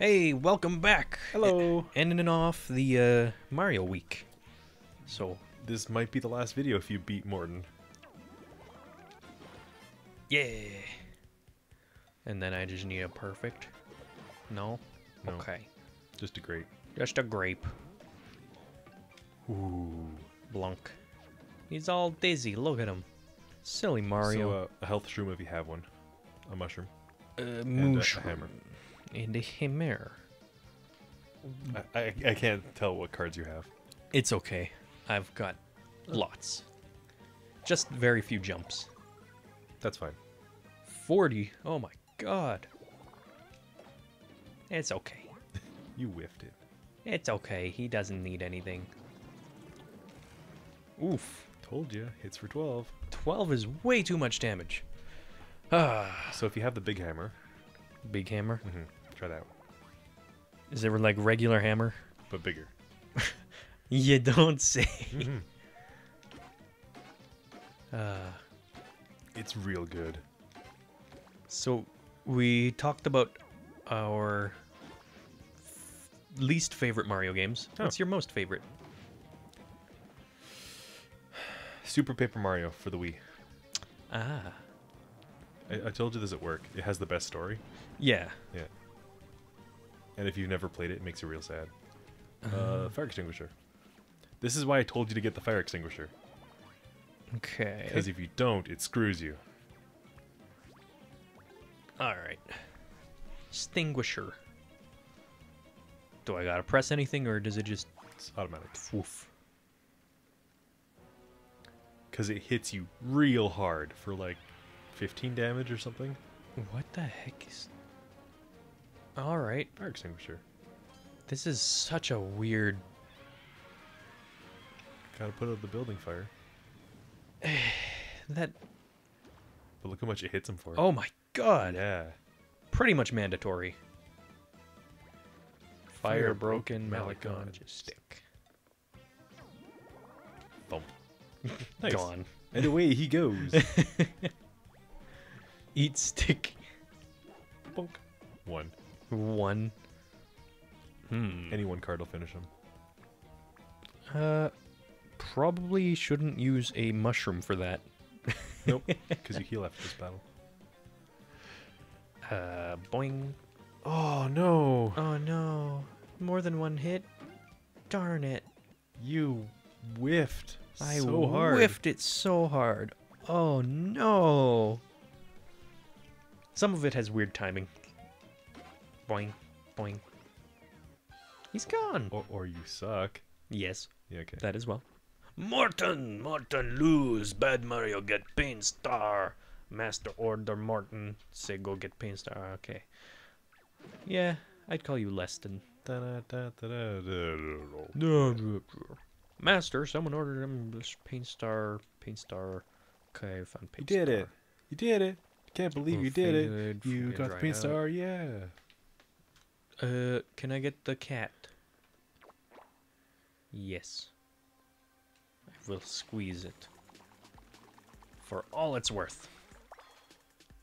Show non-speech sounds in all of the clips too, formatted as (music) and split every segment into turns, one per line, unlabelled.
Hey, welcome back.
Hello.
Ending off the uh, Mario week. So,
This might be the last video if you beat Morton.
yeah. And then I just need a perfect. No?
No.
Okay.
Just a grape.
Just a grape.
Ooh.
Blunk. He's all dizzy. Look at him. Silly Mario.
So uh, a health shroom if you have one. A mushroom.
uh,
a
mushroom.
hammer.
And a hammer.
I, I, I can't tell what cards you have.
It's okay. I've got lots. Just very few jumps.
That's fine.
40. Oh my god. It's okay. (laughs)
You whiffed it.
It's okay. He doesn't need anything. Oof.
Told you. Hits for 12.
12 is way too much damage. Ah. (sighs)
So if you have the big hammer,
Big hammer.
mhm, try that one.
Is it like regular hammer?
But bigger. (laughs)
You don't say.
Mhm. (laughs)
Uh,
It's real good.
so we talked about our least favorite Mario games.
Oh.
What's your most favorite?
Super Paper Mario for the Wii.
Ah.
I, I told you this at work. It has the best story.
Yeah.
Yeah. And if you've never played it, it makes you real sad.
Uh-huh.
Uh, fire extinguisher. This is why I told you to get the fire extinguisher.
Okay.
Because if you don't, it screws you.
All right. Extinguisher. Do I gotta press anything, or does it just
It's automatic.
woof?
Because it hits you real hard for like 15 damage or something.
What the heck is? All right.
Fire extinguisher.
This is such a weird.
Gotta put out the building fire. (sighs)
That.
But look how much it hits him for.
Oh my god.
yeah.
Pretty much mandatory. Fire,
Fire
broken,
broke,
mallet
mallet
gone,
gone.
just stick.
Thump. (laughs) (laughs) nice.
Gone.
And away he goes. (laughs)
Eat stick.
Bonk. One.
One. Hmm.
Any one card will finish him.
Uh, probably shouldn't use a mushroom for that.
Nope. (laughs) Because you heal after this battle.
Uh, boing.
Oh no.
Oh no. More than one hit? Darn it.
You whiffed
I
so hard.
whiffed it so hard. Oh no. Some of it has weird timing. Boing, boing. He's gone.
Or, or you suck.
Yes,
Yeah, okay.
that as well. Morton, Morton lose. Bad Mario get pain star. Master Order Morton. Say go get pain star. Ah, okay. Yeah, I'd call you less than
Da-da-da-da-da-da.
Master, someone ordered him this paint star, paint star. Okay, I found
You did
star.
it. You did it. Can't believe you did it. You got the
right
paint
out.
star, yeah.
Uh, can I get the cat? Yes. I will squeeze it. For all it's worth.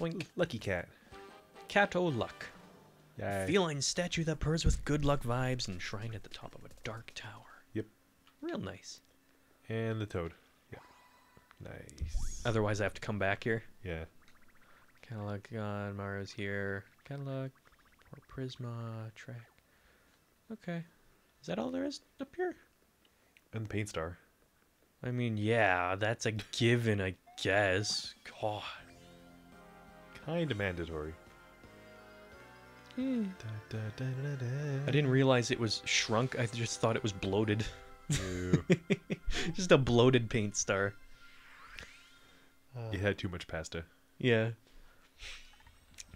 Boink.
Lucky cat.
Cat o' luck.
Yeah.
Feline statue that purrs with good luck vibes enshrined at the top of a dark tower.
Yep.
Real nice.
And the toad. Yeah. Nice.
Otherwise, I have to come back here.
yeah.
Catalog on Mario's here. Catalog Prisma track. Okay. Is that all there is up here?
And the paint star.
I mean, yeah, that's a given, I guess. God.
Kinda mandatory. Hmm.
I didn't realize it was shrunk. I just thought it was bloated. (laughs) Just a bloated paint star.
you had too much pasta.
Yeah.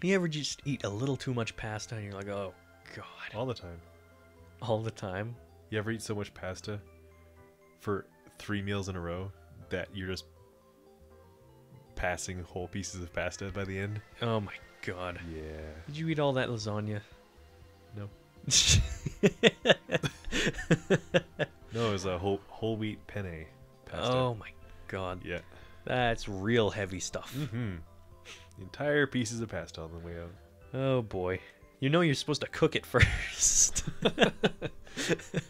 You ever just eat a little too much pasta and you're like, oh, God.
All the time.
All the time?
You ever eat so much pasta for three meals in a row that you're just passing whole pieces of pasta by the end?
Oh, my God.
Yeah.
Did you eat all that lasagna?
No. (laughs) No, it was a whole whole wheat penne pasta.
oh, my God.
Yeah.
That's real heavy stuff.
Mm-hmm. Entire pieces of pasta on the way out.
Oh, boy. You know you're supposed to cook it (laughs) first.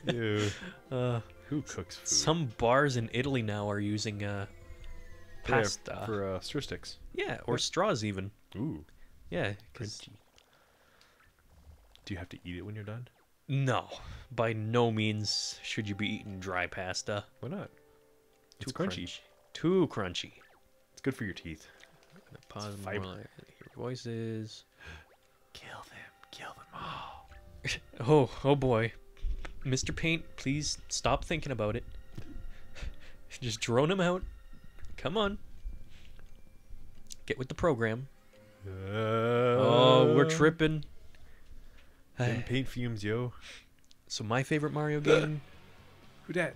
Ew.
uh,
Who cooks food?
some bars in Italy now are using uh, pasta.
for uh, stir sticks.
Yeah, or straws even.
Ooh,
Yeah,
crunchy. Do you have to eat it when you're done?
no, by no means should you be eating dry pasta.
Why not?
Too
It's crunchy.
crunchy. Too crunchy.
It's good for your teeth.
Pause
fiber.
more like- Hear voices.
Kill them. Kill them all. (laughs)
Oh, oh boy. Mr. Paint, please stop thinking about it. (laughs) Just drone him out. Come on. Get with the program. Oh, we're tripping. (sighs)
Them paint fumes, yo.
So my favorite Mario (gasps) game,
Who dat?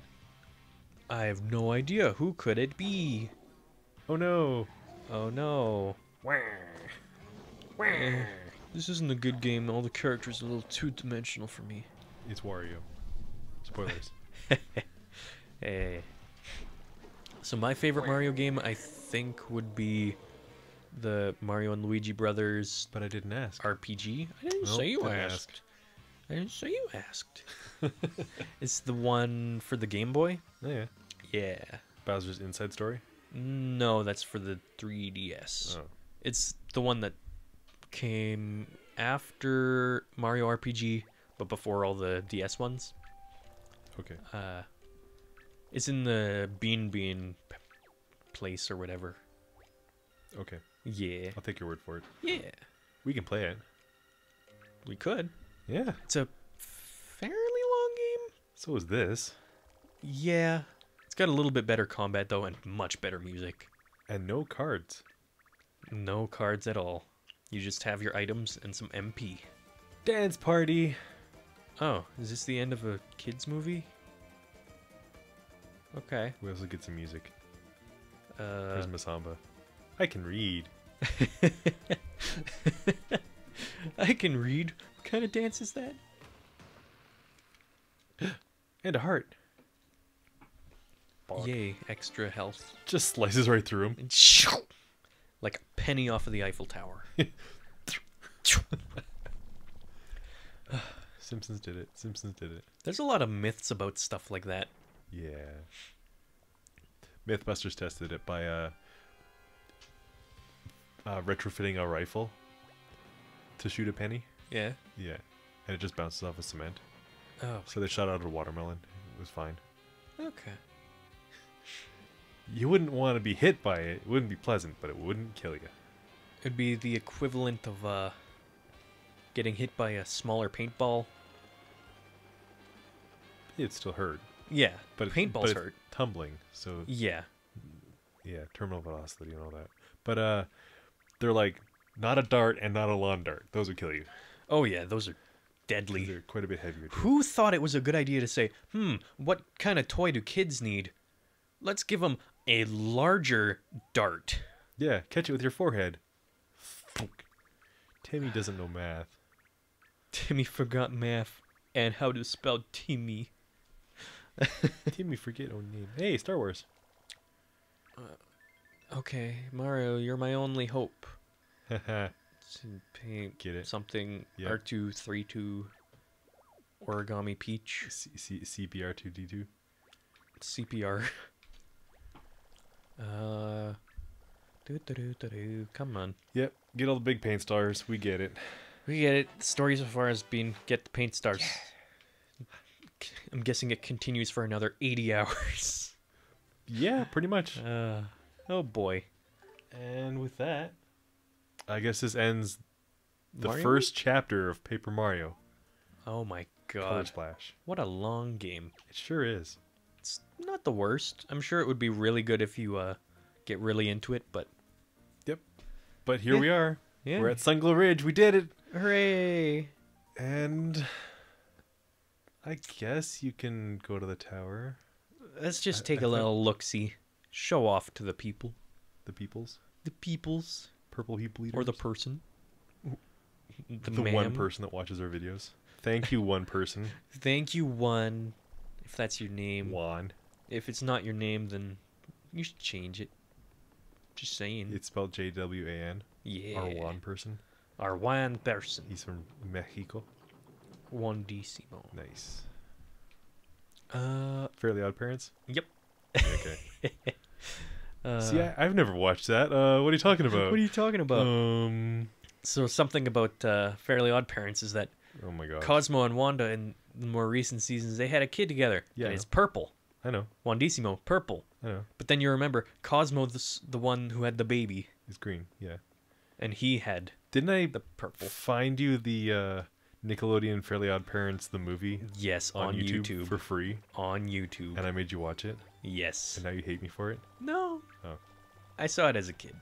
I have no idea. Who could it be?
Oh no.
Oh no. Eh, this isn't a good game. All the characters are a little two-dimensional for me.
It's Wario. Spoilers. (laughs) (laughs)
hey. So my favorite Mario game, I think, would be the Mario and Luigi Brothers
but I didn't ask.
RPG. I didn't
Nope,
say you asked.
ask.
I didn't say you asked. (laughs) it's the one for the Game Boy.
Oh yeah.
Yeah.
Bowser's Inside Story.
No, that's for the 3DS.
Oh.
It's the one that came after Mario RPG, but before all the DS ones.
Okay.
Uh, it's in the Beanbean p- place or whatever.
Okay.
Yeah.
I'll take your word for it.
Yeah.
We can play it.
We could.
Yeah.
It's a fairly long game.
So is this.
Yeah. Got a little bit better combat though and much better music.
And no cards.
No cards at all. You just have your items and some MP.
Dance party.
Oh, is this the end of a kids movie? Okay.
We also get some music.
Uh,
There's Masamba. I can read. (laughs)
I can read. What kind of dance is that? (gasps)
And a heart.
Yay, extra health.
Just slices right through him.
And shoo! like a penny off of the Eiffel Tower. (laughs) (sighs)
Simpsons did it. Simpsons did it.
There's a lot of myths about stuff like that.
Yeah. Mythbusters tested it by uh, uh, retrofitting a rifle to shoot a penny.
Yeah.
Yeah. And it just bounces off of cement.
Oh,
So they shot out a watermelon. It was fine.
okay.
You wouldn't want to be hit by it. It wouldn't be pleasant, but it wouldn't kill you.
It'd be the equivalent of uh, getting hit by a smaller paintball.
It still hurt.
Yeah,
But it-
paintballs
but it's
hurt.
Tumbling. So
Yeah.
yeah, terminal velocity and all that. But uh, they're like not a dart and not a lawn dart. Those would kill you.
Oh yeah, those are deadly.
They're quite a bit heavier. Too.
Who thought it was a good idea to say, hmm, what kind of toy do kids need? Let's give them a larger dart.
Yeah, catch it with your forehead. Timmy doesn't know math.
Timmy forgot math and how to spell Timmy. (laughs)
Timmy, forget own name. Hey, Star Wars.
Uh, okay, Mario, you're my only hope. (laughs) Paint
Get it.
something
Yep.
R232 Origami Peach
C- C- CPR2D2.
CPR. Uh, doo doo doo doo doo. Come on,
Yep, get all the big paint stars. We get it.
we get it. The story so far has been get the paint stars. I'm guessing it continues for another 80 (laughs) hours.
Yeah, pretty much.
Uh, oh boy.
And with that, I guess this ends the
Mario?
first chapter of Paper Mario
Oh my
Color
god.
Splash.
What a long game.
It sure is.
It's not the worst. I'm sure it would be really good if you uh get really into it, but
Yep. But here
Yeah.
we are.
yeah.
We're at Sunglow Ridge. We did it.
Hooray!
And I guess you can go to the tower.
Let's just take
I
a
thought-
little look see. Show off to the people.
The peoples.
The peoples.
Purple heap leaders.
Or the person. (laughs) The,
the one person that watches our videos. Thank you, one person. (laughs)
Thank you, one. If that's your name.
Juan.
If it's not your name, then you should change it. Just saying.
It's spelled J W A N.
yeah.
Our one person.
Or Juan person.
He's from Mexico.
One Decimo.
Nice.
Uh,
Fairly Odd Parents.
yep.
Okay. (laughs)
Uh,
See, I, I've never watched that. Uh, what are you talking about? (laughs)
what are you talking about?
Um.
so something about uh, Fairly Odd Parents is that
Oh my god.
Cosmo and Wanda in the more recent seasons they had a kid together.
Yeah,
and it's purple.
I know.
Wandissimo, purple.
I know.
But then you remember Cosmo, the the one who had the baby,
It's green. Yeah.
and he had
Didn't I
the purple.
find you the uh, Nickelodeon Fairly Odd Parents the movie
Yes,
on,
on,
YouTube,
YouTube.
for free,
On YouTube.
and I made you watch it,
yes.
and now you hate me for it?
No.
Oh.
I saw it as a kid.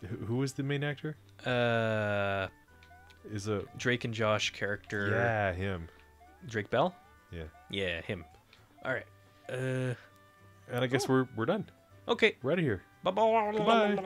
Who, who was the main actor?
Uh,
Is a
Drake and Josh character.
yeah him.
Drake Bell.
Yeah.
Yeah, him. All right. Uh,
And I guess we're we're done.
okay.
We're out of here.
Bye bye.